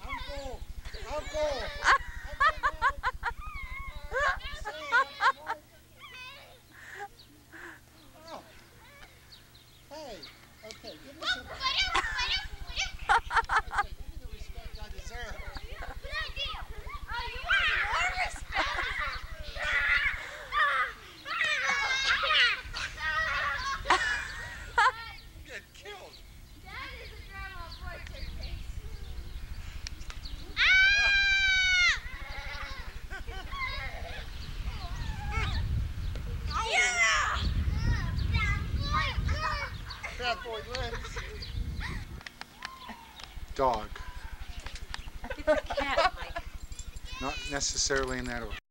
阿公，阿公。Bad boy wins. Dog. Cat, Mike. Not necessarily in that order.